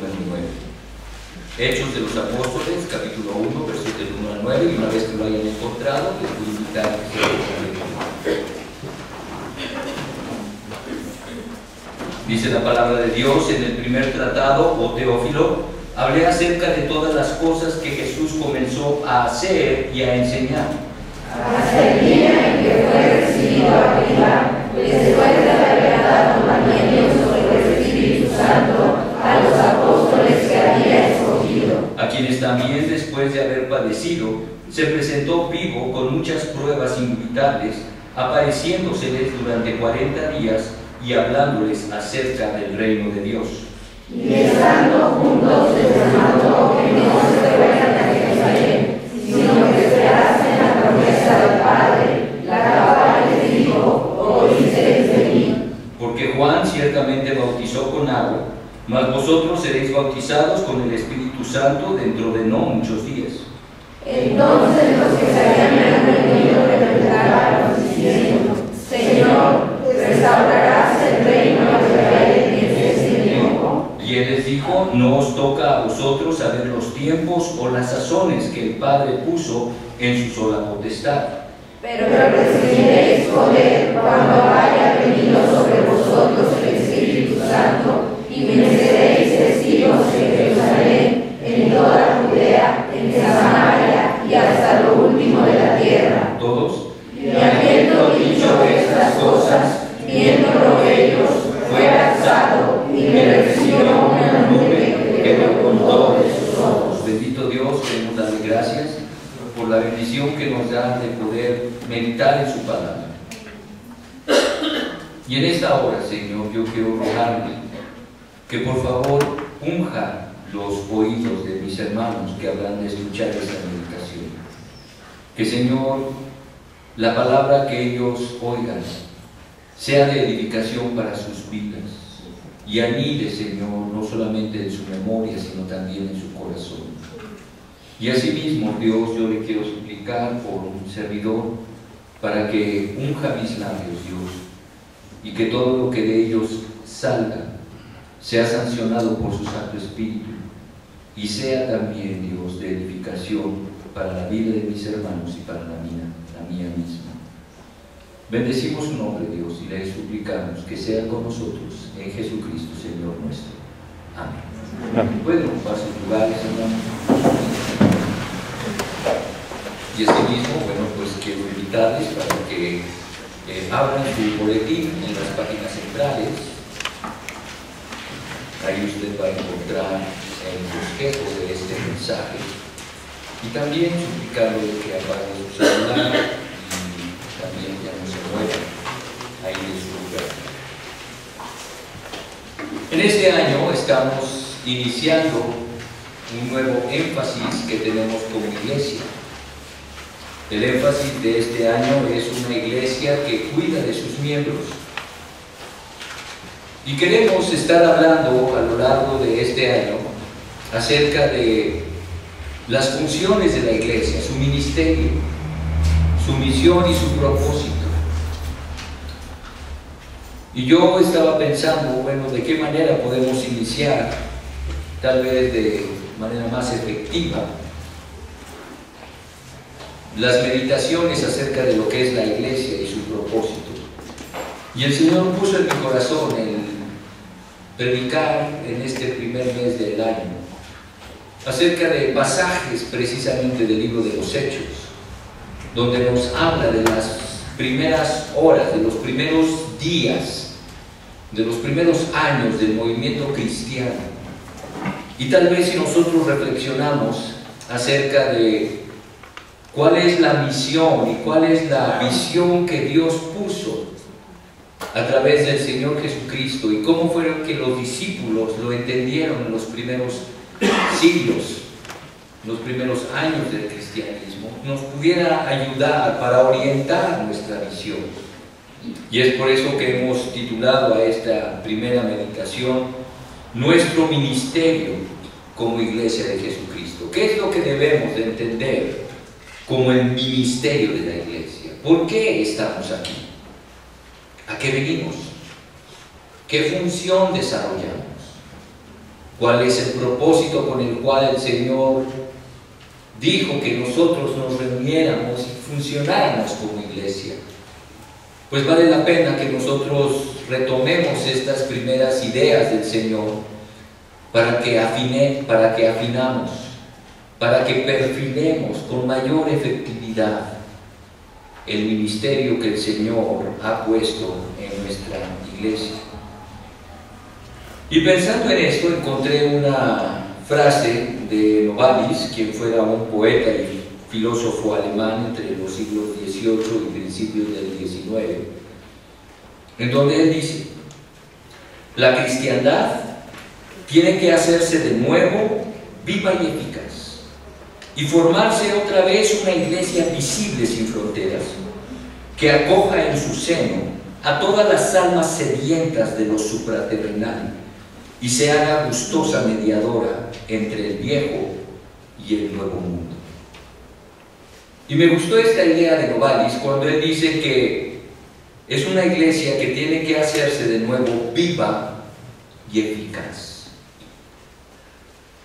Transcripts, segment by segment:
número 9. Hechos de los Apóstoles, capítulo 1, versos del 1 al 9, y una vez que lo hayan encontrado, les voy a invitar a que se lo Dice la palabra de Dios en el primer tratado, o Teófilo, hablé acerca de todas las cosas que Jesús comenzó a hacer y a enseñar. Hasta el día en que fue recibido arriba, después de haber dado sobre el Espíritu Santo a los apóstoles que había escogido. a quienes también después de haber padecido, se presentó vivo con muchas pruebas indubitables, apareciéndoseles durante cuarenta días y hablándoles acerca del reino de Dios. Y estando juntos les mandó que no se fueran a Jerusalén, sino que esperasen la promesa del Padre, la cual les dijo, oísteis de mí. Porque Juan ciertamente bautizó con agua, mas vosotros seréis bautizados con el Espíritu Santo dentro de no muchos días. Entonces los que se habían reunido le preguntaron, diciendo, Señor, ¿restaurarás el reino a Israel en este tiempo? Y él les dijo, no os toca a vosotros saber los tiempos o las sazones que el Padre puso en su sola potestad. Pero recibiréis poder cuando haya venido sobre vosotros el Espíritu Santo y me seréis testigos en Jerusalén, en toda Judea, en Samaria y hasta lo último de la tierra. Todos, Y habiendo dicho estas cosas, viéndolo ellos, fue alzado y me recibió una nube que lo ocultó de sus ojos. Bendito Dios, queremos darle gracias por la bendición que nos da de poder meditar en su palabra. Y en esta hora, Señor, yo quiero rogarle que por favor unja los oídos de mis hermanos que habrán de escuchar esta meditación. Que, Señor, la palabra que ellos oigan sea de edificación para sus vidas y anide, Señor, no solamente en su memoria, sino también en su corazón. Y asimismo, Dios, yo le quiero suplicar por un servidor para que unja mis labios, Dios, y que todo lo que de ellos salga sea sancionado por su Santo Espíritu y sea también, Dios, de edificación para la vida de mis hermanos y para la mía, la mía misma. Bendecimos su nombre, Dios, y le suplicamos que sea con nosotros en Jesucristo, Señor nuestro. Amén. Pueden ocupar sus lugares, hermanos. Y asimismo, bueno, pues quiero invitarles para que eh, abran su boletín en las páginas centrales. Va a encontrar el bosquejo de este mensaje. Y también suplicarle que apague su celular y también ya no se mueva ahí de su lugar. En este año estamos iniciando un nuevo énfasis que tenemos como iglesia. El énfasis de este año es una iglesia que cuida de sus miembros. Y queremos estar hablando a lo largo de este año acerca de las funciones de la iglesia, su ministerio, su misión y su propósito. Y yo estaba pensando, bueno, de qué manera podemos iniciar, tal vez de manera más efectiva, las meditaciones acerca de lo que es la iglesia y su propósito. Y el Señor puso en mi corazón el predicar en este primer mes del año acerca de pasajes precisamente del libro de los Hechos, donde nos habla de las primeras horas, de los primeros días, de los primeros años del movimiento cristiano. Y tal vez si nosotros reflexionamos acerca de cuál es la misión y cuál es la visión que Dios puso a través del Señor Jesucristo y cómo fueron que los discípulos lo entendieron en los primeros siglos, los primeros años del cristianismo, nos pudiera ayudar para orientar nuestra visión. Y es por eso que hemos titulado a esta primera meditación Nuestro ministerio como iglesia de Jesucristo. ¿Qué es lo que debemos de entender como el ministerio de la iglesia? ¿Por qué estamos aquí? ¿A qué venimos? ¿Qué función desarrollamos? cuál es el propósito con el cual el Señor dijo que nosotros nos reuniéramos y funcionáramos como iglesia. Pues vale la pena que nosotros retomemos estas primeras ideas del Señor para que, afine, para que afinamos, para que perfilemos con mayor efectividad el ministerio que el Señor ha puesto en nuestra iglesia. Y pensando en esto, encontré una frase de Novalis, quien fuera un poeta y filósofo alemán entre los siglos XVIII y principios del XIX, en donde él dice, la cristiandad tiene que hacerse de nuevo viva y eficaz y formarse otra vez una iglesia visible sin fronteras que acoja en su seno a todas las almas sedientas de lo supraterrenal y se haga gustosa mediadora entre el viejo y el nuevo mundo. Y me gustó esta idea de Novalis cuando él dice que es una iglesia que tiene que hacerse de nuevo viva y eficaz.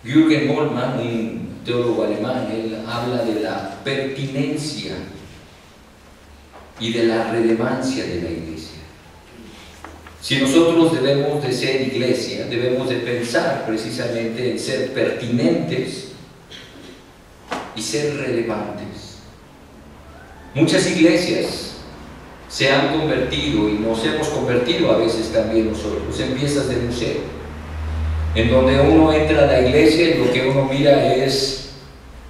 Jürgen Moltmann, un teólogo alemán, él habla de la pertinencia y de la relevancia de la iglesia. Si nosotros debemos de ser iglesia, debemos de pensar precisamente en ser pertinentes y ser relevantes. Muchas iglesias se han convertido y nos hemos convertido a veces también nosotros en piezas de museo, en donde uno entra a la iglesia y lo que uno mira es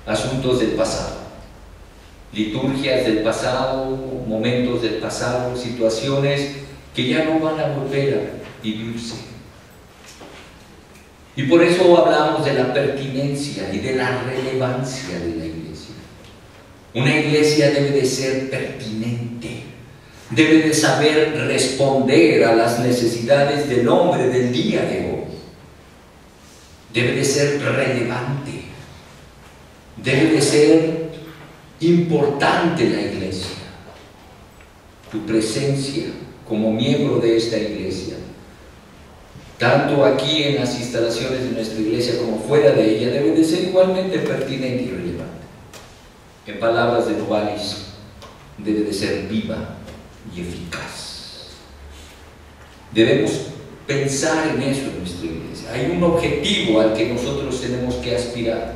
asuntos del pasado, liturgias del pasado, momentos del pasado, situaciones que ya no van a volver a vivirse. Y por eso hablamos de la pertinencia y de la relevancia de la iglesia. Una iglesia debe de ser pertinente, debe de saber responder a las necesidades del hombre del día de hoy. Debe de ser relevante, debe de ser importante la iglesia. Tu presencia como miembro de esta iglesia, tanto aquí en las instalaciones de nuestra iglesia como fuera de ella, debe de ser igualmente pertinente y relevante. En palabras de Novalis, debe de ser viva y eficaz. Debemos pensar en eso en nuestra iglesia. Hay un objetivo al que nosotros tenemos que aspirar.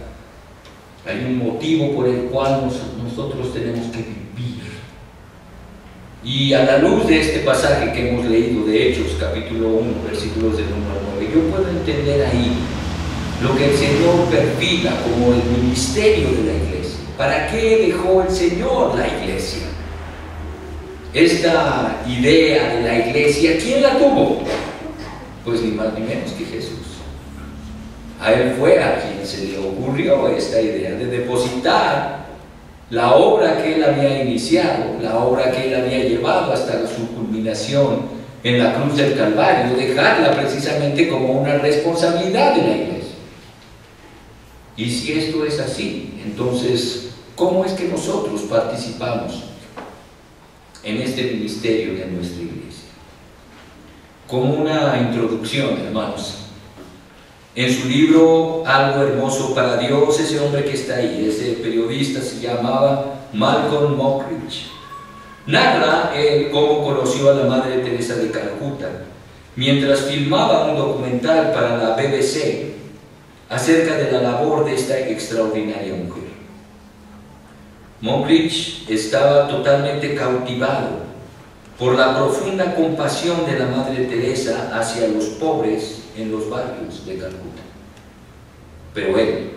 Hay un motivo por el cual nosotros tenemos que vivir. Y a la luz de este pasaje que hemos leído de Hechos, capítulo 1, versículos del 1 al 9, yo puedo entender ahí lo que el Señor perfila como el ministerio de la iglesia. ¿Para qué dejó el Señor la iglesia? Esta idea de la iglesia, ¿quién la tuvo? Pues ni más ni menos que Jesús. A él fue a quien se le ocurrió esta idea de depositar la obra que él había iniciado, la obra que él había llevado hasta su culminación en la cruz del Calvario, dejarla precisamente como una responsabilidad de la iglesia. Y si esto es así, entonces, ¿cómo es que nosotros participamos en este ministerio de nuestra iglesia? Como una introducción, hermanos, en su libro Algo hermoso para Dios, ese hombre que está ahí, ese periodista se llamaba Malcolm Mockridge. Narra él cómo conoció a la Madre Teresa de Calcuta mientras filmaba un documental para la BBC acerca de la labor de esta extraordinaria mujer. Mockridge estaba totalmente cautivado por la profunda compasión de la Madre Teresa hacia los pobres en los barrios de Calcuta. Pero él,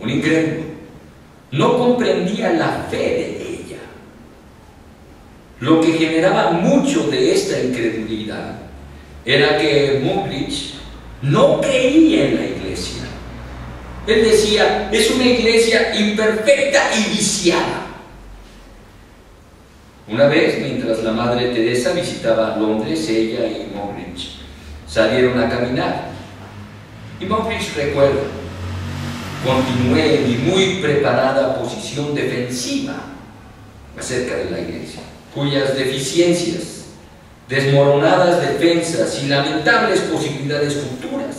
un incrédulo, no comprendía la fe de ella. Lo que generaba mucho de esta incredulidad era que Mockridge no creía en la iglesia. Él decía, es una iglesia imperfecta y viciada. Una vez, mientras la Madre Teresa visitaba Londres, ella y Mockridge salieron a caminar. Y Mockridge recuerda, continué en mi muy preparada posición defensiva acerca de la iglesia, cuyas deficiencias, desmoronadas defensas y lamentables posibilidades futuras